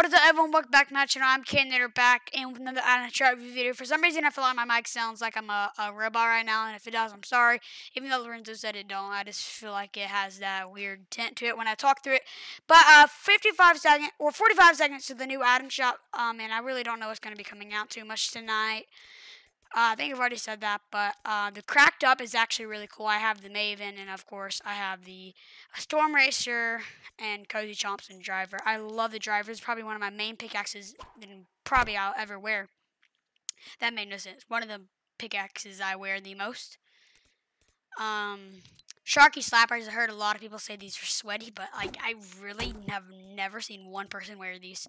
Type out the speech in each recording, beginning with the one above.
What is up, everyone? Welcome back to my channel. I'm Kadenater back and with another Trap review video. For some reason, I feel like my mic sounds like I'm a, a robot right now, and if it does, I'm sorry. Even though Lorenzo said it don't, I just feel like it has that weird tint to it when I talk through it. But uh, 55 seconds or 45 seconds to the new item shop, um, and I really don't know what's going to be coming out too much tonight. Uh, I think I've already said that, but uh, the cracked up is actually really cool. I have the Maven, and of course, I have the Storm Racer and Cozy Chomps and Driver. I love the Driver. It's probably one of my main pickaxes and probably I'll ever wear. That made no sense. One of the pickaxes I wear the most. Um, Sharky Slappers. I heard a lot of people say these are sweaty, but like I really have never seen one person wear these.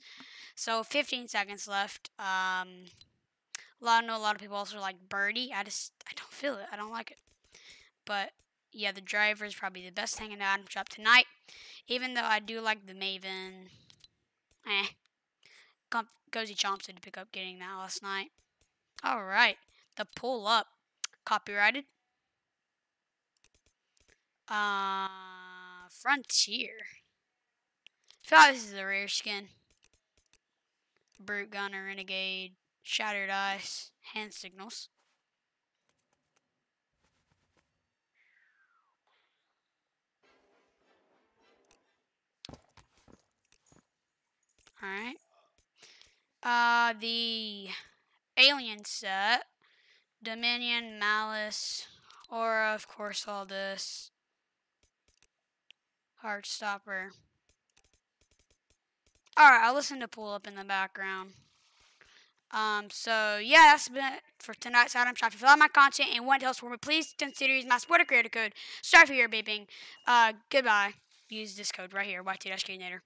So 15 seconds left. Um, lot, I know a lot of people also like Birdie. I just, I don't feel it. I don't like it. But, yeah, the driver is probably the best thing in the item shop tonight. Even though I do like the Maven. Eh. Cozy Chomps did pick up getting that last night. Alright. The pull up. Copyrighted. Uh, Frontier. I feel like this is a rare skin. Brute Gunner, Renegade. Shattered eyes, hand signals. Alright. Uh, the Alien set. Dominion, Malice, Aura, of course, all this. Heartstopper. Alright, I'll listen to pull up in the background. Um, so yeah, that's been it for tonight's item shop. If you love my content and want to help support me, please consider using my supporter creator code. Sorry for your beeping. Uh, goodbye. Use this code right here, YT-Kadenater.